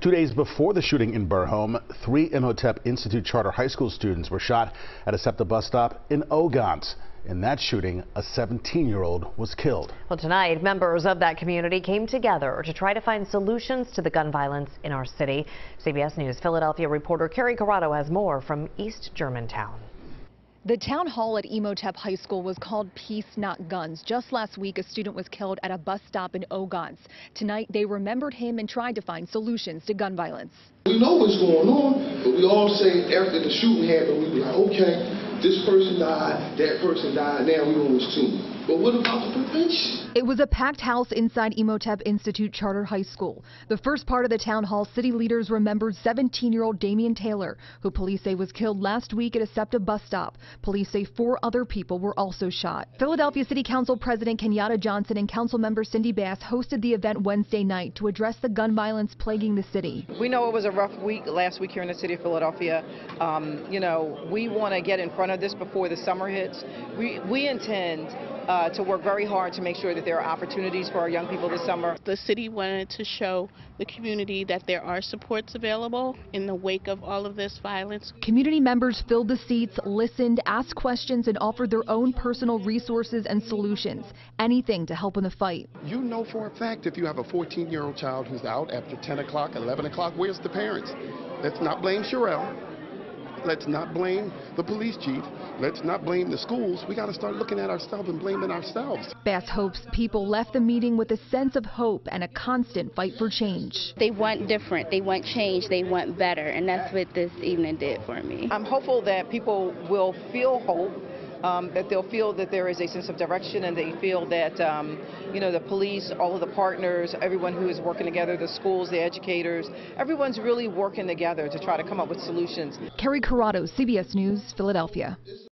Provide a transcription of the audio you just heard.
Two days before the shooting in Burholme, three Imhotep Institute Charter High School students were shot at a SEPTA bus stop in Ogontz. In that shooting, a 17-year-old was killed. Well, tonight, members of that community came together to try to find solutions to the gun violence in our city. CBS News Philadelphia reporter Kerri Corrado has more from East Germantown. The town hall at Imhotep High School was called Peace Not Guns. Just last week, a student was killed at a bus stop in Ogontz. Tonight, they remembered him and tried to find solutions to gun violence. We know what's going on, but we all say after the shooting happened, we be like, okay, this person died, that person died, now we on this team. But what about the prevention? It was a packed house inside Imhotep Institute Charter High School. The first part of the town hall, city leaders remembered 17-year-old Damian Taylor, who police say was killed last week at a SEPTA bus stop. Police say four other people were also shot. Philadelphia City Council President Kenyatta Johnson and Council member Cindy Bass hosted the event Wednesday night to address the gun violence plaguing the city. We know it was a rough week last week here in the city of Philadelphia. Um, you know, we want to get in front of this before the summer hits. We, we intend uh, Uh, to work very hard to make sure that there are opportunities for our young people this summer. The city wanted to show the community that there are supports available in the wake of all of this violence. Community members filled the seats, listened, asked questions, and offered their own personal resources and solutions. Anything to help in the fight. You know for a fact if you have a 14 year old child who's out after 10 o'clock, 11 o'clock, where's the parents? Let's not blame Cherelle. Let's not blame the police chief. Let's not blame the schools. We got to start looking at ourselves and blaming ourselves. Bass hopes people left the meeting with a sense of hope and a constant fight for change. They want different, they want change, they want better, and that's what this evening did for me. I'm hopeful that people will feel hope um, that they'll feel that there is a sense of direction and they feel that, um, you know, the police, all of the partners, everyone who is working together, the schools, the educators, everyone's really working together to try to come up with solutions. Kerri Corrado, CBS News, Philadelphia.